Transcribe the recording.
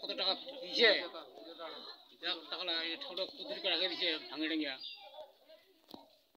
কত টাকা দিছে দেখ তাহলে ঠাকুর করে রেখে দিছে ভাঙে ডেঙ্গিয়া